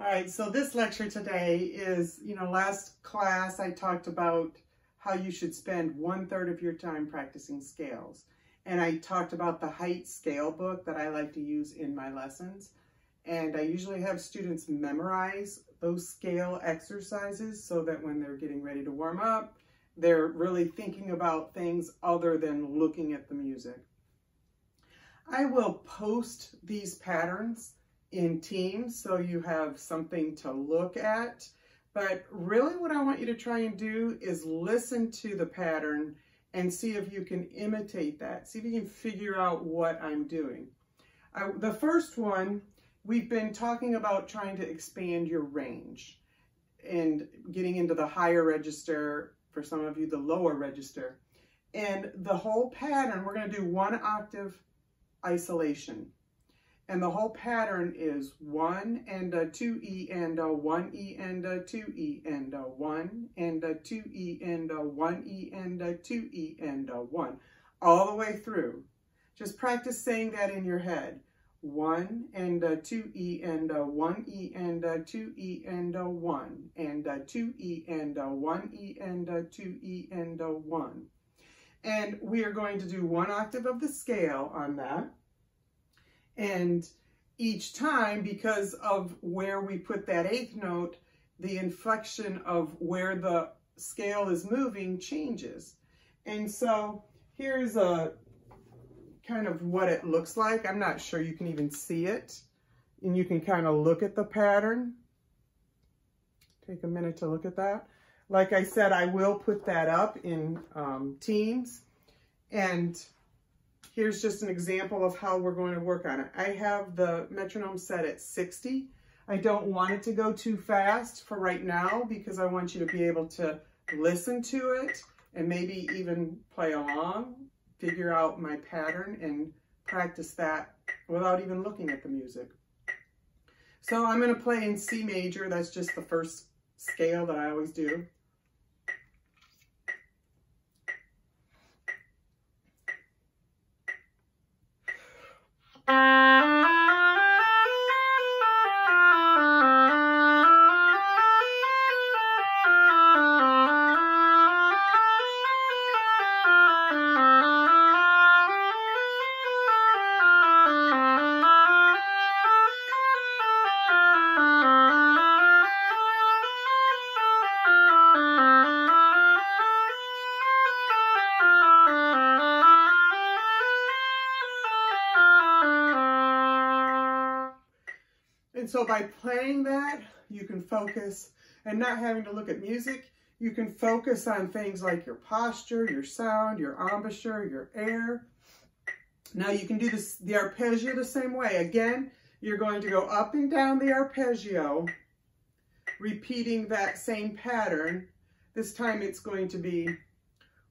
All right, so this lecture today is, you know, last class I talked about how you should spend one third of your time practicing scales. And I talked about the height scale book that I like to use in my lessons. And I usually have students memorize those scale exercises so that when they're getting ready to warm up, they're really thinking about things other than looking at the music. I will post these patterns in teams so you have something to look at. But really what I want you to try and do is listen to the pattern and see if you can imitate that. See if you can figure out what I'm doing. I, the first one, we've been talking about trying to expand your range and getting into the higher register, for some of you, the lower register. And the whole pattern, we're gonna do one octave isolation. And the whole pattern is one and a two E and a one E and a two E and a one and a two E and a one E and a two E and a one. All the way through. Just practice saying that in your head. One and a two E and a one E and a two E and a one and a two E and a one E and a two E and a one. And we are going to do one octave of the scale on that. And each time, because of where we put that eighth note, the inflection of where the scale is moving changes. And so here's a kind of what it looks like. I'm not sure you can even see it. And you can kind of look at the pattern. Take a minute to look at that. Like I said, I will put that up in um, Teams. And Here's just an example of how we're going to work on it. I have the metronome set at 60. I don't want it to go too fast for right now because I want you to be able to listen to it and maybe even play along, figure out my pattern and practice that without even looking at the music. So I'm going to play in C major. That's just the first scale that I always do. And so by playing that, you can focus and not having to look at music, you can focus on things like your posture, your sound, your embouchure, your air. Now you can do this, the arpeggio the same way. Again, you're going to go up and down the arpeggio, repeating that same pattern. This time it's going to be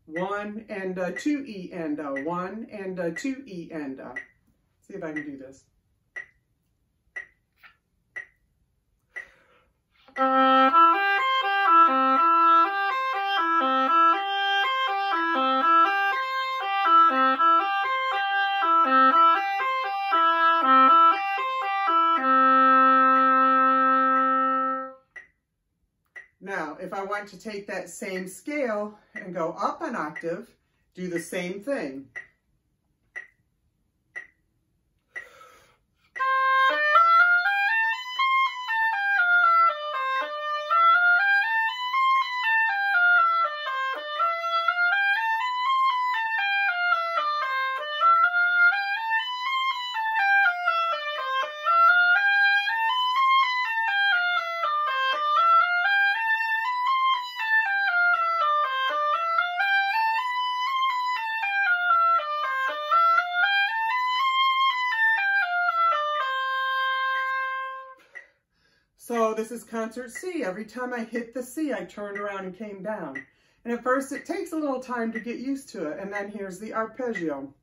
one and two E and a one and a two E and a. See if I can do this. Now, if I want to take that same scale and go up an octave, do the same thing. This is concert C. Every time I hit the C, I turned around and came down. And at first it takes a little time to get used to it. And then here's the arpeggio.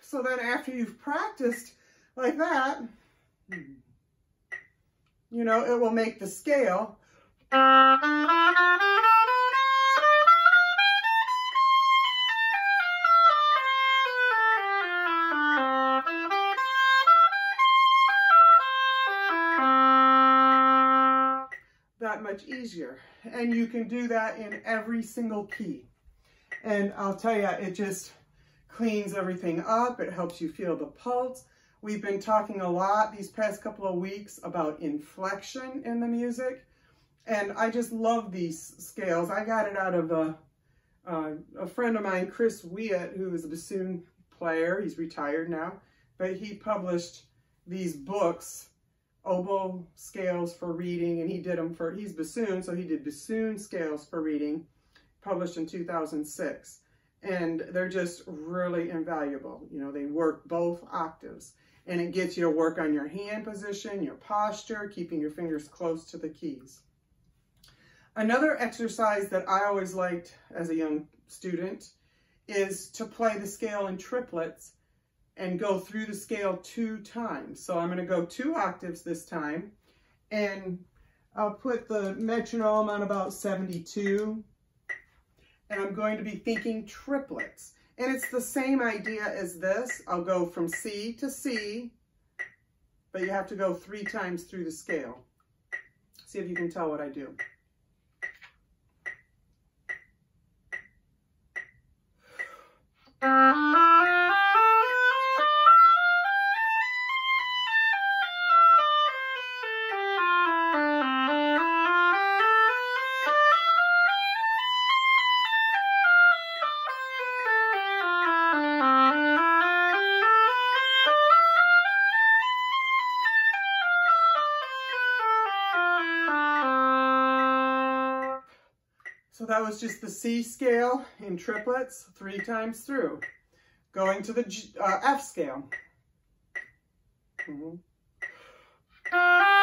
So then after you've practiced like that, You know, it will make the scale that much easier. And you can do that in every single key. And I'll tell you, it just cleans everything up. It helps you feel the pulse. We've been talking a lot these past couple of weeks about inflection in the music. And I just love these scales. I got it out of a, uh, a friend of mine, Chris Weait, who is a bassoon player. He's retired now, but he published these books oboe scales for reading, and he did them for, he's bassoon, so he did bassoon scales for reading, published in 2006. And they're just really invaluable. You know, they work both octaves. And it gets you to work on your hand position, your posture, keeping your fingers close to the keys. Another exercise that I always liked as a young student is to play the scale in triplets and go through the scale two times. So I'm going to go two octaves this time and I'll put the metronome on about 72 and I'm going to be thinking triplets. And it's the same idea as this. I'll go from C to C, but you have to go three times through the scale. See if you can tell what I do. So that was just the C scale in triplets three times through. Going to the G, uh, F scale. Mm -hmm.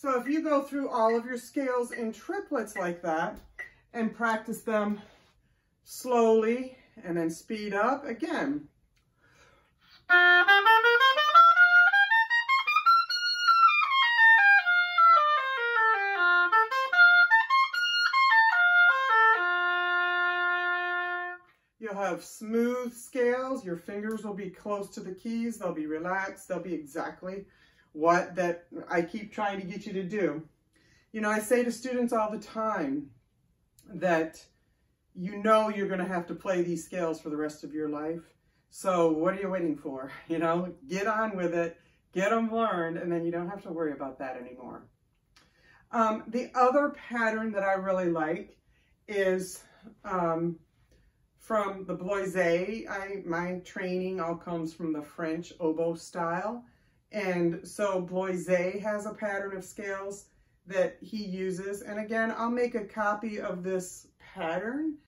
So if you go through all of your scales in triplets like that and practice them slowly and then speed up again. You'll have smooth scales. Your fingers will be close to the keys. They'll be relaxed. They'll be exactly what that I keep trying to get you to do. You know, I say to students all the time that you know you're going to have to play these scales for the rest of your life. So what are you waiting for? You know, get on with it, get them learned, and then you don't have to worry about that anymore. Um, the other pattern that I really like is um, from the Bleuzet. I, my training all comes from the French oboe style. And so Bleuzet has a pattern of scales that he uses. And again, I'll make a copy of this pattern